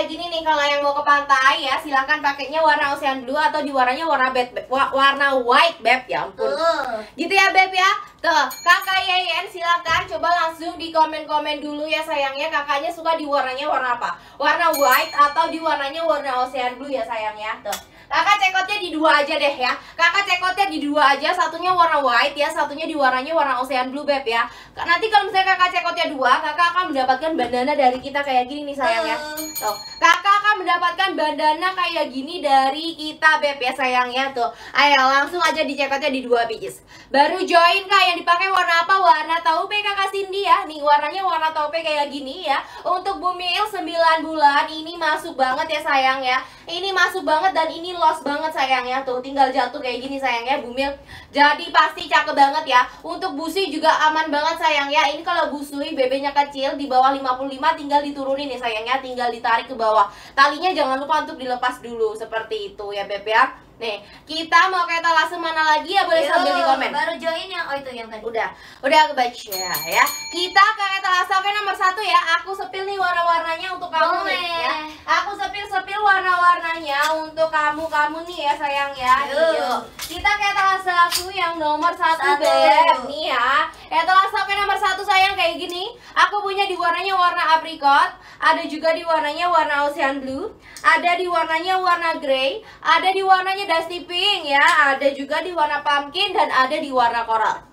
kayak gini nih kalau yang mau ke pantai ya silahkan pakainya warna ocean blue atau di warnanya warna bed, wa- warna white beb ya ampun. Tuh. Gitu ya Beb ya Tuh kakak Yeyen silakan coba langsung di komen-komen dulu ya sayangnya Kakaknya suka di warnanya warna apa? Warna white atau di warnanya warna ocean blue ya sayangnya Tuh Kakak cekotnya di dua aja deh ya Kakak cekotnya di dua aja Satunya warna white ya Satunya di warnanya warna ocean blue Beb ya Nanti kalau misalnya kakak cekotnya dua Kakak akan mendapatkan bandana dari kita kayak gini nih sayangnya Tuh, kakak akan mendapatkan bandana kayak gini dari kita beb ya sayangnya tuh. Ayo langsung aja dicekotnya di dua pieces. Baru join kak yang dipakai warna apa? Warna taupe kakak Cindy ya. Nih warnanya warna taupe kayak gini ya. Untuk Bumil 9 bulan ini masuk banget ya sayang ya. Ini masuk banget dan ini lost banget sayangnya tuh. Tinggal jatuh kayak gini sayangnya Bumil. Jadi pasti cakep banget ya. Untuk busui juga aman banget sayang ya. Ini kalau busui bebeknya kecil di bawah 55 tinggal diturunin ya sayangnya. Tinggal ditarik ke bawah. Talinya jangan lupa untuk dilepas dulu seperti itu ya beb ya. Nih, kita mau ke etalase mana lagi ya boleh Yuk, sambil di komen. Baru join yang oh itu yang tadi. Udah, udah aku baca ya. Kita ke etalase oke nomor satu ya. Aku sepil nih warna-warnanya untuk kamu nih ya. Untuk kamu-kamu nih ya sayang ya. Yuk. Yuk. Kita ke etalase aku yang nomor satu, Satu. beb nih ya. Etalase oke nomor satu sayang kayak gini. Aku punya di warnanya warna apricot, ada juga di warnanya warna ocean blue, ada di warnanya warna grey, ada di warnanya dusty pink ya, ada juga di warna pumpkin dan ada di warna coral.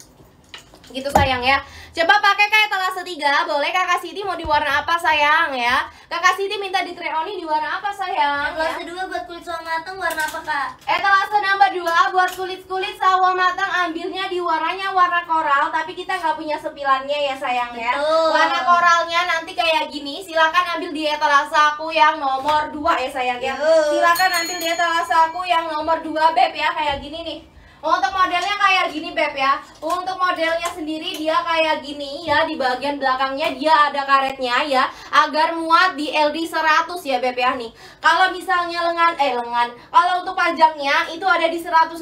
Gitu sayang ya. Coba pakai kayak etalase 3. Boleh Kakak Siti mau di warna apa sayang ya? Kakak Siti minta di Treoni di warna apa sayang? Yang kelas ya? buat kulit suam mateng warna apa kak? Etalase nomor 2 buat kulit-kulit sawo matang ambilnya di warnanya warna koral tapi kita nggak punya sepilannya ya sayang ya. Betul. Warna koralnya nanti kayak gini. Silakan ambil di etalase aku yang nomor 2 ya sayang ya. Yuk. Silakan ambil di etalase aku yang nomor 2 beb ya kayak gini nih. Untuk modelnya kayak gini Beb ya. Untuk modelnya sendiri dia kayak gini ya. Di bagian belakangnya dia ada karetnya ya. Agar muat di LD 100 ya Beb ya nih. Kalau misalnya lengan, eh lengan. Kalau untuk panjangnya itu ada di 115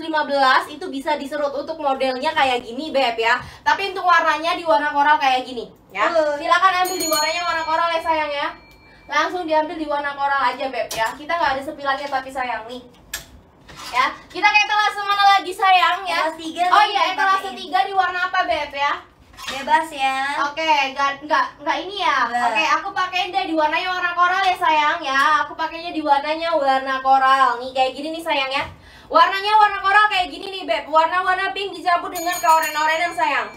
Itu bisa diserut untuk modelnya kayak gini Beb ya. Tapi untuk warnanya di warna koral kayak gini ya. Uh. Silakan ambil di warnanya warna koral ya sayang ya. Langsung diambil di warna koral aja Beb ya. Kita nggak ada sepilannya tapi sayang nih ya. Kita ke etalase mana lagi sayang ya? Etalase oh iya etalase tiga di warna apa beb ya? Bebas ya. oke nggak nggak nggak ini ya. Oke aku pakein deh di warnanya warna koral ya sayang ya. Aku pakainya di warnanya warna koral. Nih kayak gini nih sayang ya. Warnanya warna koral kayak gini nih beb. Warna-warna pink dicampur dengan keoren-orenan sayang.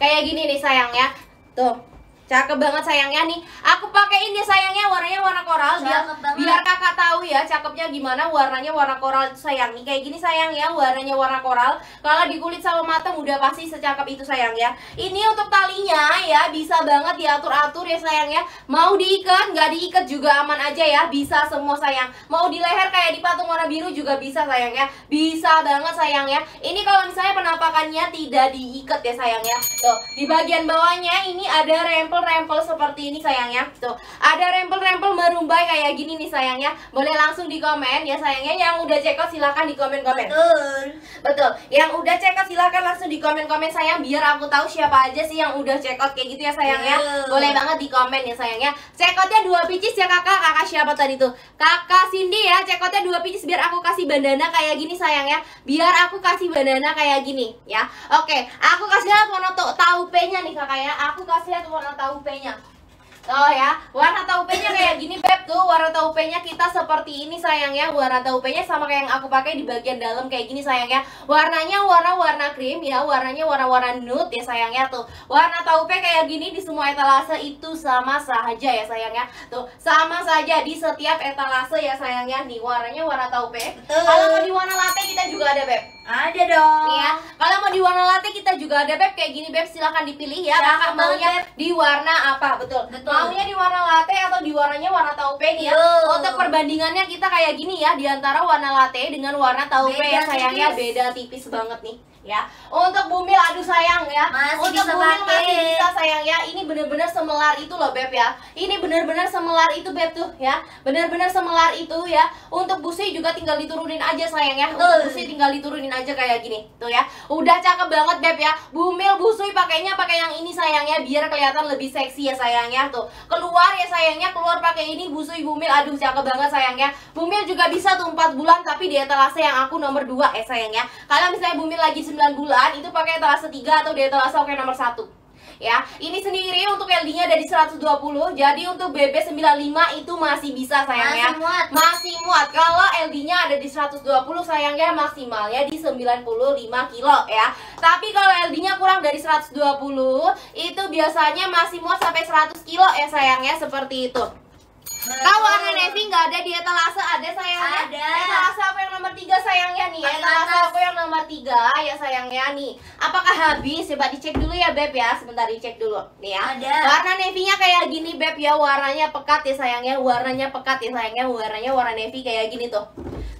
Kayak gini nih sayang ya. Tuh cakep banget sayangnya nih. Aku pakein ya sayangnya warnanya warna koral biar banget. biar kakak tahu ya cakepnya gimana warnanya warna koral sayang nih kayak gini sayang ya warnanya warna koral. Kalau di kulit sama matang udah pasti secakep itu sayang ya. Ini untuk talinya ya bisa banget diatur atur ya sayang ya. Mau diikat nggak diikat juga aman aja ya bisa semua sayang. Mau di leher kayak di patung warna biru juga bisa sayang ya. Bisa banget sayang ya. Ini kalau misalnya penampakannya tidak diikat ya sayang ya. Tuh di bagian bawahnya ini ada rempel-rempel seperti ini sayangnya tuh ada rempel-rempel merumbai kayak gini nih sayangnya boleh langsung di komen ya sayangnya yang udah check out silahkan di komen-komen Betul. Betul. Yang udah check out silahkan langsung di komen-komen sayang biar aku tahu siapa aja sih yang udah check out kayak gitu ya sayang ya. Iya. Boleh banget di komen ya sayangnya. Check outnya dua pieces ya kakak. Kakak siapa tadi tuh? Kakak Cindy ya. Check outnya dua pieces biar aku kasih bandana kayak gini sayang ya. Biar aku kasih bandana kayak gini ya. Oke, aku kasih lihat warna tau- taupenya nih kakak ya. Aku kasih lihat warna taupenya. Oh ya, warna taupenya kayak gini beb. Tuh Warna taupenya kita seperti ini sayang ya. Warna taupenya sama kayak yang aku pakai di bagian dalam kayak gini sayang ya. Warnanya warna-warna krim ya Warnanya warna-warna nude ya sayang ya. Tuh Warna taupe kayak gini di semua etalase itu sama saja ya sayang ya. Tuh, sama saja di setiap etalase ya sayang ya. Nih warnanya warna taupe. Kalau mau di warna kita juga ada beb Ada dong. Nih ya, kalau mau di warna latte kita juga ada beb kayak gini beb silahkan dipilih ya kakak maunya Beb. di warna apa betul. Betul. Maunya di warna latte atau di warnanya warna taupe nih ya. Yo. Untuk perbandingannya kita kayak gini ya di antara warna latte dengan warna taupe Beda ya sayangnya tipis. beda tipis banget nih. Ya. Untuk bumil aduh sayang ya. Masih untuk bisa bumil pakai. masih bisa sayang ya. Ini bener-bener semelar itu loh beb ya. Ini bener-bener semelar itu beb tuh ya. Bener-bener semelar itu ya. Untuk busi juga tinggal diturunin aja sayang ya. Untuk busi tinggal diturunin aja kayak gini tuh ya. Udah cakep banget beb ya. Bumil busui pakainya pakai yang ini sayangnya biar kelihatan lebih seksi ya sayangnya tuh. Keluar ya sayangnya keluar pakai ini busui bumil. Aduh cakep banget sayangnya bumil juga bisa tuh 4 bulan tapi di etalase yang aku nomor 2 eh sayangnya kalau misalnya bumil lagi 9 bulan itu pakai etalase 3 atau di etalase oke nomor 1 ya ini sendiri untuk LD nya dari 120 jadi untuk BB 95 itu masih bisa sayangnya Masih muat. masih muat. Kalau LD-nya ada di 120 sayangnya maksimalnya di 95 kilo ya. Tapi kalau LD-nya kurang dari 120 itu biasanya masih muat sampai 100 kilo ya sayangnya seperti itu Kau warna navy nggak ada di etalase? Ada sayangnya. Ada. Etalase aku yang nomor 3 sayangnya nih? Paling Etalase atas. aku yang nomor 3 ya sayangnya nih. Apakah habis? Coba dicek dulu ya Beb ya. Sebentar dicek dulu. Nih ya. Ada. Warna navy-nya kayak gini Beb ya. Warnanya pekat ya sayangnya. Warnanya pekat ya sayangnya. Warnanya warna navy kayak gini tuh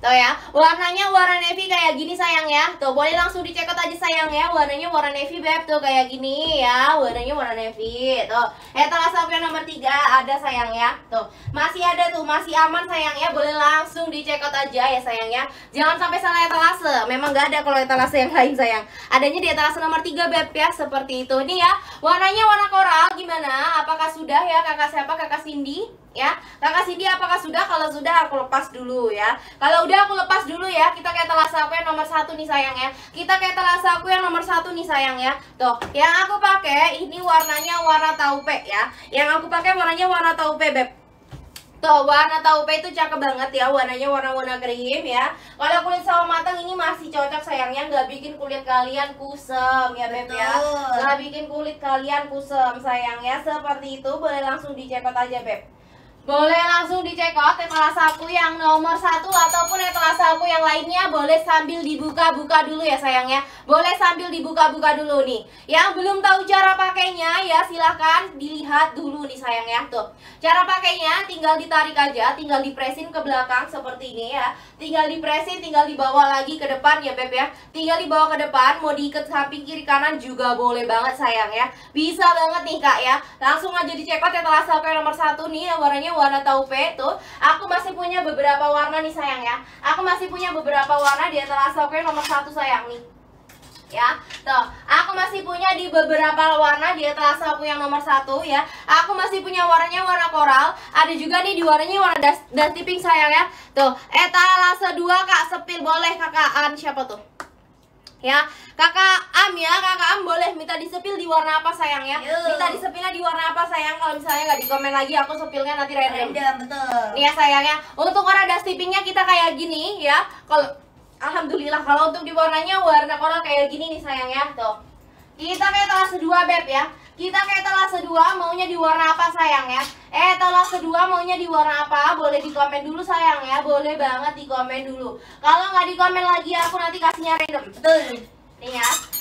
Tuh ya? Warnanya warna navy kayak gini sayang ya. Tuh boleh langsung dicek out aja sayang ya. Warnanya warna navy Beb. Tuh kayak gini ya. Warnanya warna navy. Tuh Etalase aku yang nomor 3 ada sayang ya. Tuh masih ada tuh. Masih aman sayang ya. Boleh langsung dicek out aja ya sayang ya. Jangan sampai salah etalase. Memang gak ada kalau etalase yang lain sayang. Adanya di etalase nomor 3 Beb ya. Seperti itu. Nih ya Warnanya warna koral. Gimana? Apakah sudah ya kakak siapa? Kakak Cindy ya. Kakak Cindy apakah sudah? Kalau sudah aku lepas dulu ya. Kalau udah aku lepas dulu ya. Kita ke etalase aku yang nomor satu nih sayang ya. Kita ke etalase aku yang nomor satu nih sayang ya. Tuh yang aku pakai ini warnanya warna taupe ya. Yang aku pakai warnanya warna taupe beb. Tuh, warna taupe itu cakep banget ya. Warnanya warna-warna krim ya. Kalau kulit sawo matang ini masih cocok sayangnya nggak bikin kulit kalian kusem ya Beb ya. Nggak bikin kulit kalian kusem sayangnya Seperti itu boleh langsung dicekot aja Beb boleh langsung dicek out etalase aku yang nomor satu ataupun etalase aku yang lainnya. Boleh sambil dibuka-buka dulu ya sayangnya boleh sambil dibuka-buka dulu nih. Yang belum tahu cara pakainya ya silahkan dilihat dulu nih sayangnya tuh cara pakainya tinggal ditarik aja tinggal dipresin ke belakang seperti ini ya. Tinggal dipresin tinggal dibawa lagi ke depan ya beb ya. Tinggal dibawa ke depan mau diikat samping kiri kanan juga boleh banget sayang ya. Bisa banget nih kak ya. Langsung aja dicek out etalase aku yang nomor satu nih warnanya warna taupe tuh aku masih punya beberapa warna nih sayang ya. Aku masih punya beberapa warna di aku yang nomor satu sayang nih. Ya tuh. Aku masih punya di beberapa warna di etalase aku yang nomor satu ya. Aku masih punya warnanya warna koral. Ada juga nih di warnanya warna das- dusty pink sayang ya. Tuh. Etalase dua kak. Sepil boleh kakaan siapa tuh? Ya kakak Am ya kakak minta disepil di warna apa sayang ya? Yuk. minta disepilnya di warna apa sayang? Kalau misalnya nggak di komen lagi aku sepilnya nanti random. Random, betul. Nih ya. Sayangnya Untuk warna dusty pinknya kita kayak gini ya. Kalau Alhamdulillah Kalau untuk di warnanya warna koral kayak gini nih sayangnya Tuh. Kita ke etalase 2 beb ya. Kita ke etalase 2 maunya di warna apa sayang ya? Eh etalase 2 maunya di warna apa? Boleh di komen dulu sayang ya. Boleh banget di komen dulu. Kalau nggak di komen lagi aku nanti kasihnya random. Betul. Nih ya